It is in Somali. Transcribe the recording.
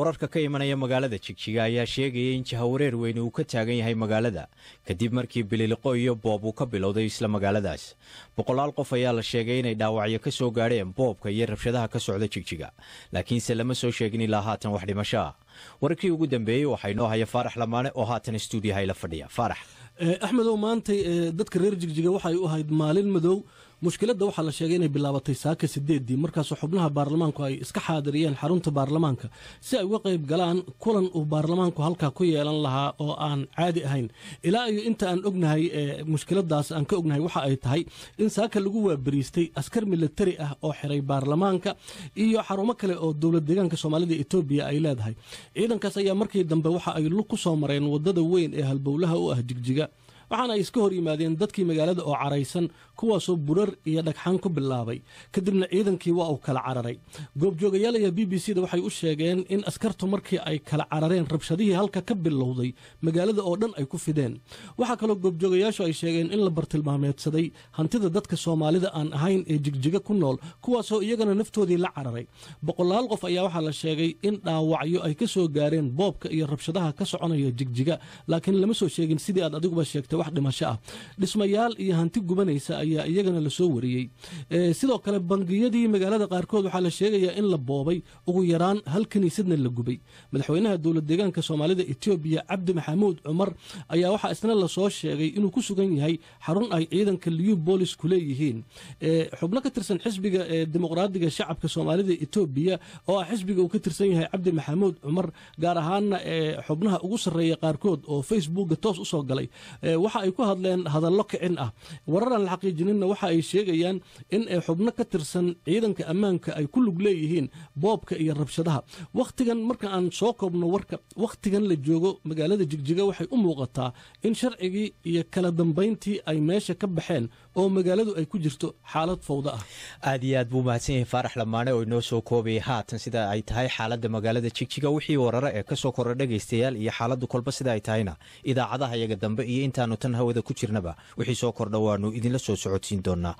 wararka ka imanaya magaalada jigjiga ayaa sheegaya in jahawareer weyne uu ka taagan yahay magaalada kadib markii bililiqo iyo boob uu ka bilowday isla magaaladaas. Boqolaal qof ayaa la sheegay inay dhaawacyo ka soo gaadheen boobka iyo rabshadaha ka socda jigjiga laakiinse lama soo sheegin ilaa haatan wax dhimasho ah wararkii ugu dambeeyey waxaa inoo haya faarax lamaane oo haatan stuudiyaha ila fadhiya. Faarax. Axmedow maantay dadka reer jigjiga waxay u ahayd maalin madow mushkiladda waxaa la sheegay inay bilaabatay saaka sideeddii markaasoo xubnaha baarlamaanku ay iska xaadiriyeen xarunta baarlamaanka si ay uga qayb galaan kulan uu baarlamaanku halkaa ku yeelan lahaa oo aan caadi ahayn. Ilaa iyo inta aan ognahay mushkiladaas aan ka ognahay waxa ay tahay in saaka lagu waabariistay askar militari ah oo xiray baarlamaanka iyo xarumo kale oo dowlad deegaanka soomaalida etoobiya ay leedahay. Ciidankaas ayaa markii dambe waxa ay lug ku soo mareen waddada weyn ee halbowlaha u ah jigjiga waxaana ay iska hor yimaadeen dadkii magaalada oo caraysan kuwaasoo burar iyo dhagxaan ku bilaabay. Kadibna ciidankii waa uu kala cararay. Goobjoogayaal ayaa b b c da waxay u sheegeen in askartu markii ay kala carareen rabshadihii halka ka bilowday magaalada oo dhan ay ku fideen. Waxaa kaloo goobjoogayaashu ay sheegeen in la bartilmaameedsaday hantida dadka soomaalida aan ahayn ee jigjiga ku nool kuwaasoo iyagana naftoodii la cararay. Boqolaal qof ayaa waxaa la sheegay in dhaawacyo ay ka soo gaareen boobka iyo rabshadaha ka soconaya jigjiga laakiin lama soo sheegin sidii aad adiguba sheegtay wax dhimasho ah. Dhismayaal iyo hanti gubanaysa ayaa iyagana la soo wariyey. Sidoo kale bangiyadii magaalada qaarkood waxaa la sheegayaa in la boobay ugu yaraan hal kiniisadna la gubay. Madaxweynaha dowlad deegaanka soomaalida etoobiya cabdi maxamuud cumar ayaa waxaa isna la soo sheegay inuu ku sugan yahay xarun ay ciidanka liyu boolis ku leeyihiin. Xubno ka tirsan xisbiga dimuqraadiga shacabka soomaalida etoobiya oo ah xisbiga uu ka tirsan yahay cabdi maxamuud cumar gaar ahaana xubnaha ugu sarreeya qaarkood oo facebooka toos u soo galay waxa ay ku hadleen hadallo kicin ah. Wararaan la xaqiijininna waxa ay sheegayaan in xubno ka tirsan ciidanka ammaanka ay ku lug leeyihiin boobka iyo rabshadaha. Wakhtigan marka aan soo koobno warka wakhtigan la joogo magaalada jigjiga waxay u muuqataa in sharcigii iyo kala dambayntii ay meesha ka baxeen oo magaaladu ay ku jirto xaalad fawda ah. Aad iyo aad buu mahadsan yahay faarax lamaane oo inoo soo koobayay haatan sida ay tahay xaaladda magaalada jigjiga wixii warare ee ka soo korra dhegaystayaal iyo xaaladdu kolba sida ay tahayna. Idaacadaha iyaga dambe iyo intaanu tan hawada ku jirnaba. Wixii soo kordha waanu idinla soo socodsiin doonaa